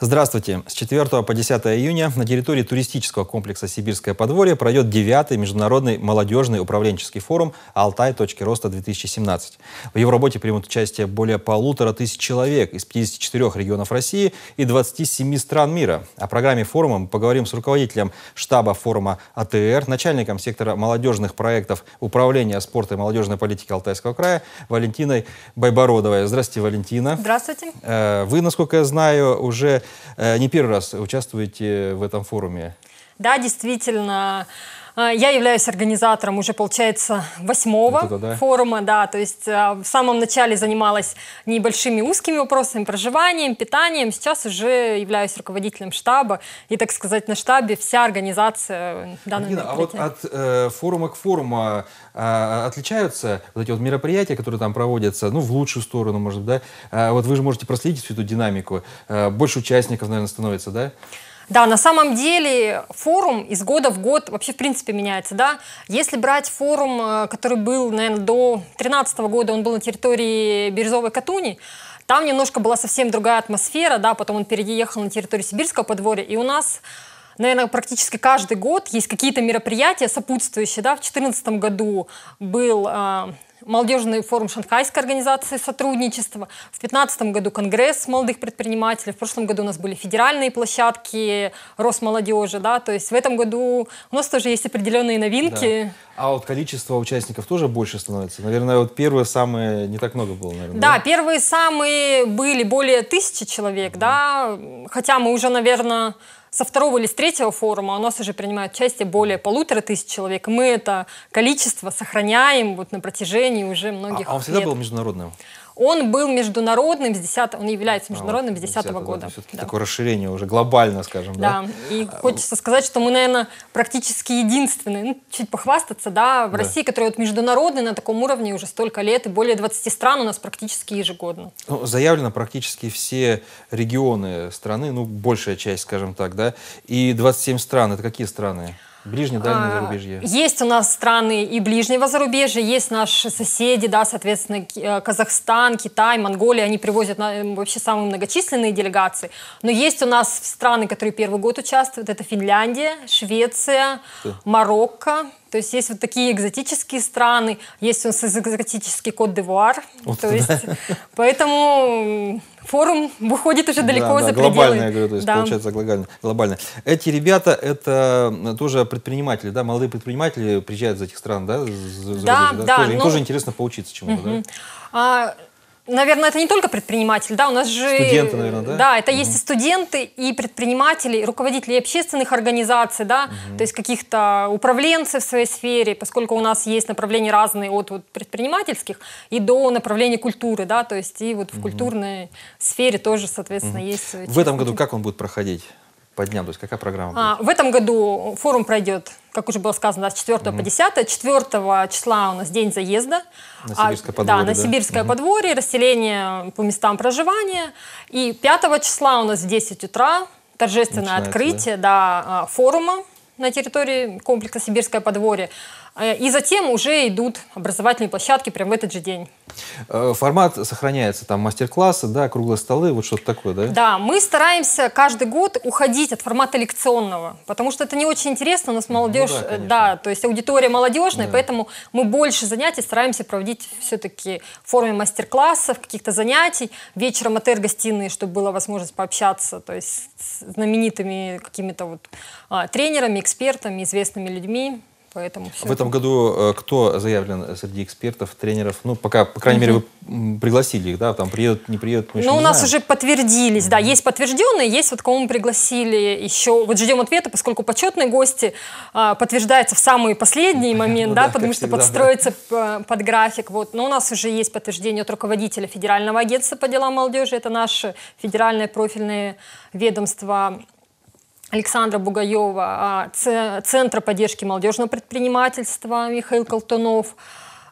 Здравствуйте. С 4 по 10 июня на территории туристического комплекса «Сибирское подворье» пройдет 9-й международный молодежный управленческий форум «Алтай. Точки роста-2017». В его работе примут участие более полутора тысяч человек из 54 регионов России и 27 стран мира. О программе форума мы поговорим с руководителем штаба форума АТР, начальником сектора молодежных проектов Управления спорта и молодежной политики Алтайского края Валентиной Байбородовой. Здравствуйте, Валентина. Здравствуйте. Э, вы, насколько я знаю, уже не первый раз участвуете в этом форуме. Да, действительно. Э, я являюсь организатором уже, получается, восьмого вот да? форума, да, то есть э, в самом начале занималась небольшими узкими вопросами, проживанием, питанием, сейчас уже являюсь руководителем штаба, и, так сказать, на штабе вся организация данного Алина, а вот от э, форума к форуму э, отличаются вот эти вот мероприятия, которые там проводятся, ну, в лучшую сторону, может быть, да? Э, вот вы же можете проследить всю эту динамику, э, больше участников, наверное, становится, да? Да, на самом деле форум из года в год вообще в принципе меняется, да. Если брать форум, э, который был, наверное, до 2013 года, он был на территории Бирюзовой Катуни, там немножко была совсем другая атмосфера, да, потом он переехал на территорию Сибирского подворья, и у нас наверное, практически каждый год есть какие-то мероприятия сопутствующие. Да? В 2014 году был э, молодежный форум Шанхайской организации сотрудничества. В 2015 году Конгресс молодых предпринимателей. В прошлом году у нас были федеральные площадки Росмолодежи. Да? То есть в этом году у нас тоже есть определенные новинки. Да. А вот количество участников тоже больше становится? Наверное, вот первые самые не так много было, наверное. Да, да? первые самые были более тысячи человек, mm. да, хотя мы уже, наверное, со второго или с третьего форума у нас уже принимают участие более полутора тысяч человек. Мы это количество сохраняем вот на протяжении уже многих лет. А он всегда был международным? Он был международным с 10 он является международным а, с 10 -го года. Да. такое расширение уже глобально, скажем, да? Да, и а, хочется сказать, что мы, наверное, практически единственные, ну, чуть похвастаться, да, в да. России, который вот международный на таком уровне уже столько лет, и более 20 стран у нас практически ежегодно. Ну, заявлено практически все регионы страны, ну, большая часть, скажем так, да, и 27 стран, это какие страны? Ближнее, дальнее а, зарубежье. Есть у нас страны и ближнего зарубежья, есть наши соседи, да, соответственно, э, Казахстан, Китай, Монголия, они привозят вообще самые многочисленные делегации. Но есть у нас страны, которые первый год участвуют, это Финляндия, Швеция, Марокко, то есть есть вот такие экзотические страны, есть у нас экзотический Кот-д'Ивуар. То есть, поэтому форум выходит уже далеко да, за да, пределы. Глобально, я говорю, то есть да. получается глобально, глобально. Эти ребята, это тоже предприниматели, да, молодые предприниматели приезжают из этих стран, да, за, да, да, да тоже, ну, им тоже интересно поучиться чему-то, угу. да? А, Наверное, это не только предприниматель, да, у нас же... Студенты, наверное, да? Да, это угу. есть и студенты, и предприниматели, и руководители общественных организаций, да, угу. то есть каких-то управленцев в своей сфере, поскольку у нас есть направления разные от вот, предпринимательских и до направления культуры, да, то есть и вот в угу. культурной сфере тоже, соответственно, угу. есть... В этом году как он будет проходить? По дням? То есть какая программа а, будет? в этом году форум пройдет, как уже было сказано, с 4 угу. по 10. 4 числа у нас день заезда. На Сибирское а, подворье, Да, на да? Сибирское угу. подворье, расселение по местам проживания. И 5 числа у нас в 10 утра торжественное Начинается, открытие да? Да, а, форума на территории комплекса Сибирское подворье. Э, и затем уже идут образовательные площадки прямо в этот же день. Э, формат сохраняется, там мастер-классы, да, круглые столы, вот что-то такое, да? Да, мы стараемся каждый год уходить от формата лекционного, потому что это не очень интересно, у нас молодежь, ну, да, э, да, то есть аудитория молодежная, да. поэтому мы больше занятий стараемся проводить все-таки в форме мастер-классов, каких-то занятий, вечером АТР-гостиные, чтобы была возможность пообщаться, то есть с знаменитыми какими-то вот а, тренерами, экспертами, известными людьми. Поэтому в этом году э, кто заявлен среди экспертов, тренеров? Ну, пока, по крайней мере, вы пригласили их, да? Там приедут, не приедут, мы Ну, у нас уже подтвердились, да. Есть подтвержденные, есть вот кого мы пригласили еще. Вот ждем ответа, поскольку почетные гости а, подтверждаются в самый последний момент, ну, да, потому что всегда, подстроиться да. под график. Вот. Но у нас уже есть подтверждение от руководителя Федерального агентства по делам молодежи. Это наше федеральное профильное ведомство Александра Бугаева, а, Центра поддержки молодежного предпринимательства Михаил Колтунов.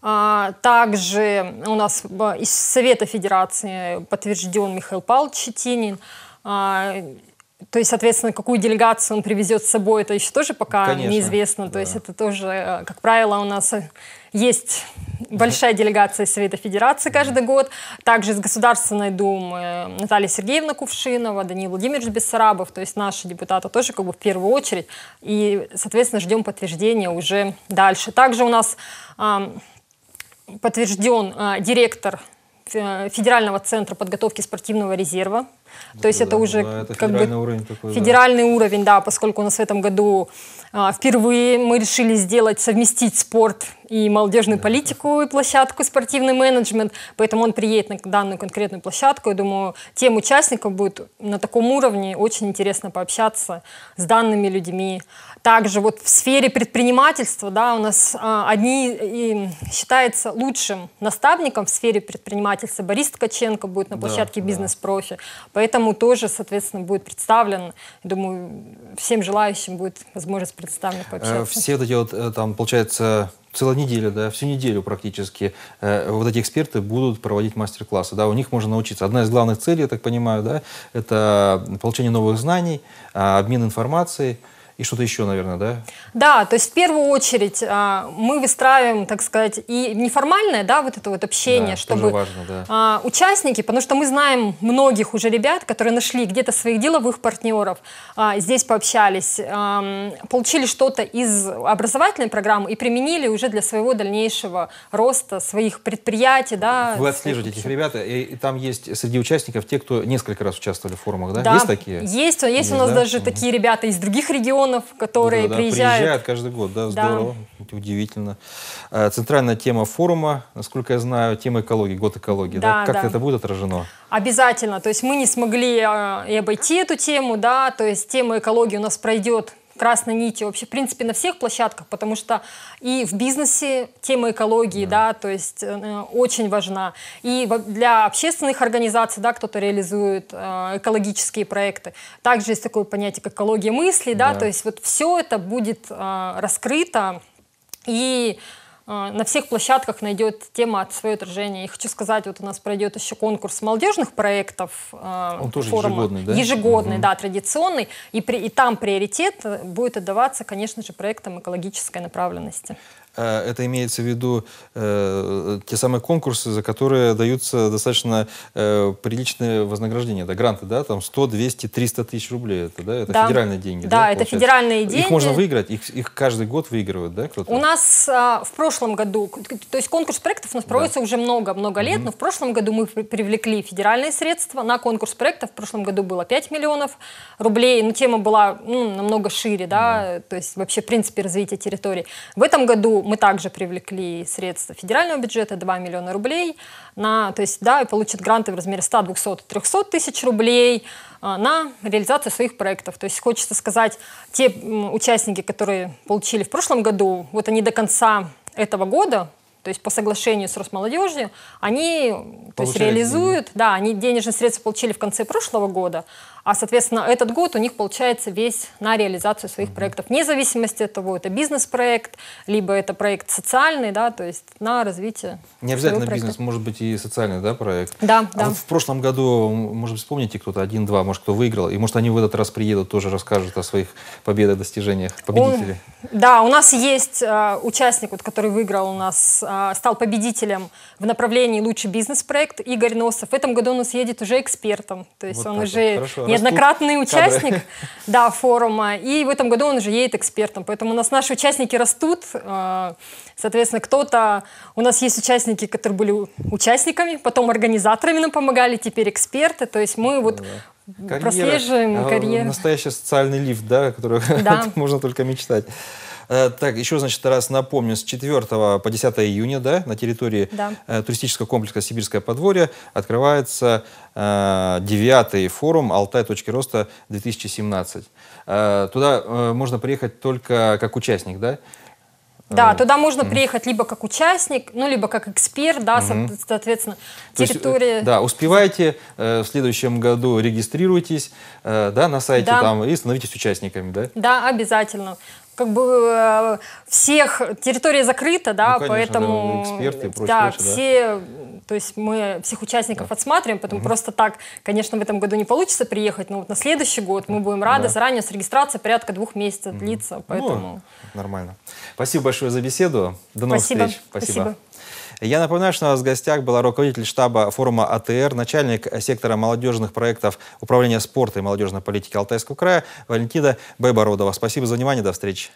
А, также у нас из Совета Федерации подтвержден Михаил Павлович Щетинин. То есть, соответственно, какую делегацию он привезет с собой, это еще тоже пока Конечно, неизвестно. да. То есть это тоже, э, как правило, у нас э, есть большая делегация Совета Федерации каждый год. Также из Государственной Думы Наталья Сергеевна Кувшинова, Даниил Владимирович Бессарабов, то есть наши депутаты тоже как бы в первую очередь. И, соответственно, ждем подтверждения уже дальше. Также у нас а, подтвержден а, директор Фе- Федерального центра подготовки спортивного резерва. То есть Да, это уже да, это как бы федеральный уровень такой, да. федеральный уровень, да, поскольку у нас в этом году а, впервые мы решили сделать, совместить спорт и молодежную политику и площадку спортивный менеджмент, поэтому он приедет на данную конкретную площадку. Я думаю, тем участникам будет на таком уровне очень интересно пообщаться с данными людьми. Также вот в сфере предпринимательства, да, у нас а, одни и считается лучшим наставником в сфере предпринимательства Борис Ткаченко будет на Да, площадке да. бизнес-профи, поэтому тоже, соответственно, будет представлен. Думаю, всем желающим будет возможность представлена Э, пообщаться. Все вот эти вот, э, там, получается, целая неделя, да, всю неделю практически э, вот эти эксперты будут проводить мастер-классы, да, у них можно научиться. Одна из главных целей, я так понимаю, да, это получение новых знаний, а, обмен информацией и что-то еще, наверное, да? Да, то есть в первую очередь а, мы выстраиваем, так сказать, и неформальное, да, вот это вот общение, Да, чтобы важно, да. а, участники, потому что мы знаем многих уже ребят, которые нашли где-то своих деловых партнеров, а, здесь пообщались, получили что-то из образовательной программы и применили уже для своего дальнейшего роста своих предприятий, да. Вы отслеживаете этих ребят, и, там есть среди участников те, кто несколько раз участвовали в форумах, да? Да, Есть такие? Есть, есть у Есть, нас да? даже Мгм. такие ребята из других регионов, которые Да-да-да, приезжают. каждый год, да, Да. здорово, удивительно. Э, Центральная тема форума, насколько я знаю, тема экологии, год экологии, да? Да, Как да. это будет отражено? Обязательно. То есть мы не смогли э, и обойти эту тему, да, то есть тема экологии у нас пройдет красной нитью вообще, в принципе, на всех площадках, потому что и в бизнесе тема экологии, да, то есть э, очень важна. И для общественных организаций, да, кто-то реализует э, экологические проекты. Также есть такое понятие, как экология мысли, да, Да. то есть вот все это будет э, раскрыто и э, на всех площадках найдет тема от свое отражение. И хочу сказать, вот у нас пройдет еще конкурс молодежных проектов. э, Он тоже форума. ежегодный, да? Ежегодный, Мгм. да, традиционный. И, при- и там приоритет будет отдаваться, конечно же, проектам экологической направленности. Э, Это имеется в виду э, те самые конкурсы, за которые даются достаточно э, приличные вознаграждения, да, гранты, да, там 100, 200, 300 тысяч рублей, это, да, это Да. федеральные деньги, Да, это получается? федеральные деньги. Их можно выиграть, их, их каждый год выигрывают, да, кто-то? У нас а, в прошлом году, то есть конкурс проектов у нас проводится уже много-много лет, но в прошлом году мы при- привлекли федеральные средства на конкурс проектов. В прошлом году было 5 миллионов рублей, но тема была ну, намного шире, да, то есть вообще в принципе развитие территории. В этом году мы также привлекли средства федерального бюджета 2 миллиона рублей, на, то есть, да, получат гранты в размере 100, 200, 300 тысяч рублей а, на реализацию своих проектов. То есть хочется сказать, те участники, которые получили в прошлом году, вот они до конца этого года, то есть по соглашению с Росмолодежью, они то есть, реализуют, да, они денежные средства получили в конце прошлого года, а, соответственно, этот год у них получается весь на реализацию своих проектов, вне зависимости от того, это бизнес-проект, либо это проект социальный, да, то есть на развитие. Не обязательно бизнес, может быть и социальный, да, проект? Да, А да. вот в прошлом году, может быть, вспомните кто-то, один-два, может, кто выиграл, и может они в этот раз приедут, тоже расскажут о своих победах, достижениях, победителей. Он- да, у нас есть э, участник, вот, который выиграл у нас, э, стал победителем в направлении лучший бизнес-проект Игорь Носов. В этом году он у нас едет уже экспертом, то есть Вот он вот. уже Хорошо. неоднократный Растут кадры. участник да, форума, и в этом году он уже едет экспертом. Поэтому у нас наши участники растут, э, соответственно, кто-то, у нас есть участники, которые были участниками, потом организаторами нам помогали, теперь эксперты, то есть мы вот Карьера, прослеживаем э, карьеру. Настоящий социальный лифт, да, который Да. можно только мечтать. Э, Так, еще, значит, раз напомню, с 4 по 10 июня, да, на территории Да. э, туристического комплекса «Сибирское подворье» открывается э, девятый форум «Алтай. Точки роста 2017». Э, Туда можно приехать только как участник, да? Да, туда можно приехать либо как участник, ну, либо как эксперт, да, со- соответственно, То есть, территория... да, успевайте, э, в следующем году регистрируйтесь, э, да, на сайте Да. там и становитесь участниками, да? Да, обязательно. Как бы э, всех территория закрыта, да, ну, конечно, поэтому да, эксперты и прочее, да, прочее, да. все, то есть мы всех участников да. отсматриваем, поэтому угу. просто так, конечно, в этом году не получится приехать, но вот на следующий год мы будем рады. Да. Заранее с регистрацией порядка двух месяцев угу. длится, поэтому. Ну, нормально. Спасибо большое за беседу. До новых Спасибо. встреч. Спасибо. Спасибо. Я напоминаю, что у нас в гостях была руководитель штаба форума АТР, начальник сектора молодежных проектов Управления спорта и молодежной политики Алтайского края Валентина Байбородова. Спасибо за внимание, до встречи.